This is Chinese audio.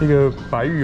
那个白玉